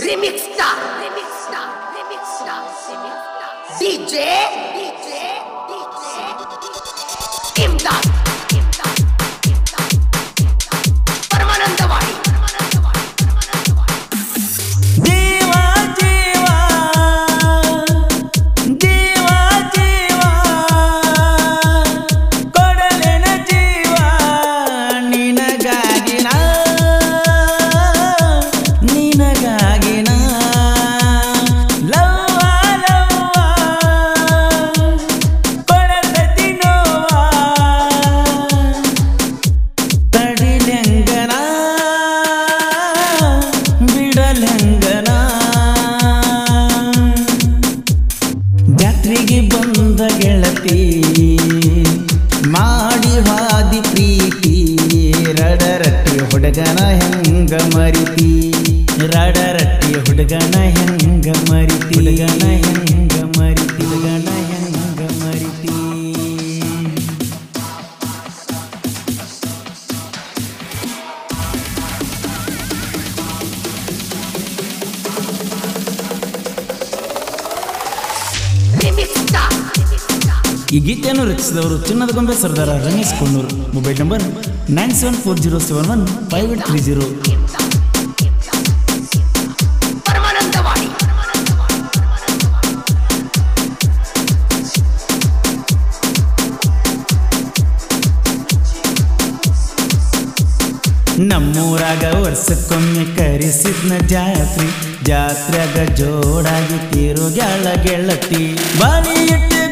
Remix star, remix star, remix star, remix star. DJ ಗೆಳತಿ ಮಾಡಿ ಹಾದಿ ಪ್ರೀತಿ. ರಡರಟ್ಟಿ ಹುಡುಗನ ಹೆಂಗ ಮರಿತಿ? ರಡರಟ್ಟಿ ಹುಡುಗನ ಹೆಂಗ ಮರಿತಿ? ಗಣ ಈ ಗೀತೆಯನ್ನು ರಚಿಸಿದವರು ಚಿನ್ನದ ಗೊಂಬೆ ಸರ್ದಾರ Ramesh Konnur mobile number nine seven four zero seven one five eight three zero. ನಮ್ಮೂರಾಗ ವರ್ಷಕ್ಕೊಮ್ಮೆ ಕರೆಸಿದ್ನ ಜಾತ್ರಿ. ಜಾತ್ರೆಗ ಜೋಡಾಗಿ ತಿರುಗಾಳ ಗೆಳತಿ. ಬಾಲಿ ಇಟ್ಟು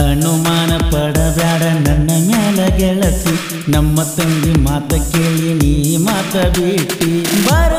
ಅನುಮಾನ ಪಡಬ್ಯಾಡ ನನ್ನ ಮ್ಯಾಲ ಗೆಳತಿ. ನಮ್ಮ ತಂಗಿ ಮಾತ ಕೇಳಿ ನೀ ಮಾತ ಬಿಟ್ಟಿ. ಬಾರ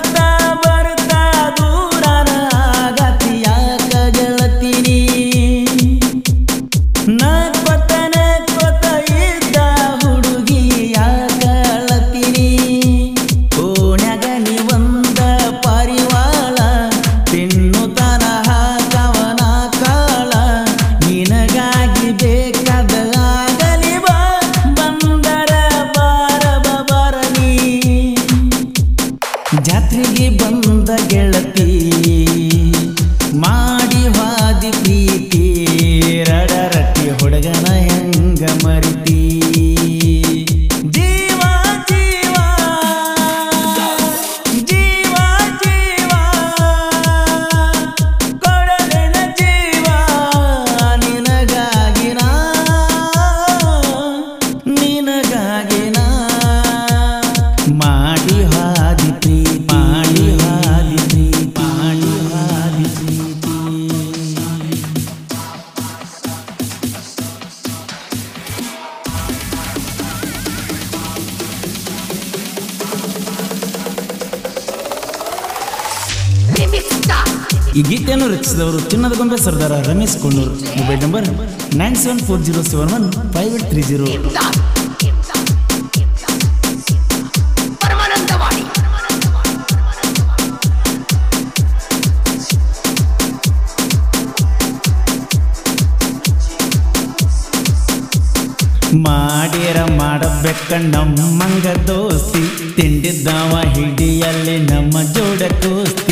ಈ ಗೀತೆಯನ್ನು ರಚಿಸಿದವರು ಚಿನ್ನದ ಗೊಂಬೆ ಸರ್ದಾರ Ramesh Konnur. Mobile number nine seven four zero seven one five eight three zero. ಮಾಡಿರ ಮಾಡಬೇಕ ನಮ್ಮಂಗ ದೋಸ್ತಿ, ತಿಂಡಿದ್ದಾವ ಹಿಡಿಯಲ್ಲಿ ನಮ್ಮ ಜೋಡ ಕೂಸ್ತಿ.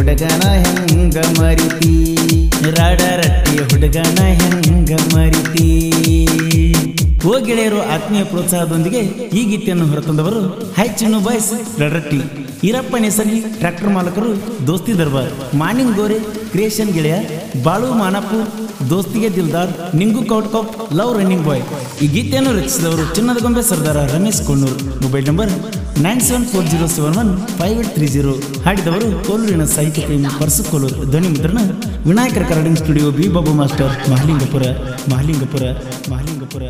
ಹುಡುಗನ ಹೆಂಗ ಮರಿತಿ? ರಡರಟ್ಟಿ ಹುಡುಗನ ಹೆಂಗ ಮರಿತಿ? ಓ ಆತ್ಮೀಯ ಪ್ರೋತ್ಸಾಹದೊಂದಿಗೆ ಈ ಗೀತೆಯನ್ನು ಹೊರತಂದವರು high Chinnu boys ರಡರಟ್ಟಿ. Irappa ನೆಸಲಿ tractor ಮಾಲಕರು ದೋಸ್ತಿ ದರ್ಬಾರ್. ಮಾನಿಂಗ್ ಗೋರೆ, ಕ್ರಿಯೇಷನ್ ಗೆಳೆಯ ಬಾಳು ಮಾನಪ್ಪು ದೋಸ್ತಿಗೆ ದಿಲ್ದಾರ್, ನಿಂಗು ಕೌಟ್ ಕೌಪ್ ಲವ್ ರನ್ನಿಂಗ್ ಬಾಯ್. ಈ ಗೀತೆಯನ್ನು ರಚಿಸಿದವರು ಚಿನ್ನದ ಗೊಂಬೆ ಸರ್ದಾರ Ramesh Konnur. Mobile number nine seven four zero seven one five eight three zero. ಹಾಡಿದವರು ಕೋಲೂರಿನ ಸಾಹಿತ್ಯ ಪ್ರೇಮಿ ಪರ್ಸು ಧ್ವನಿ ಮುದ್ರಣ Vinayaka recording studio B Babu master Mahalingapura Mahalingapura Mahalingapura.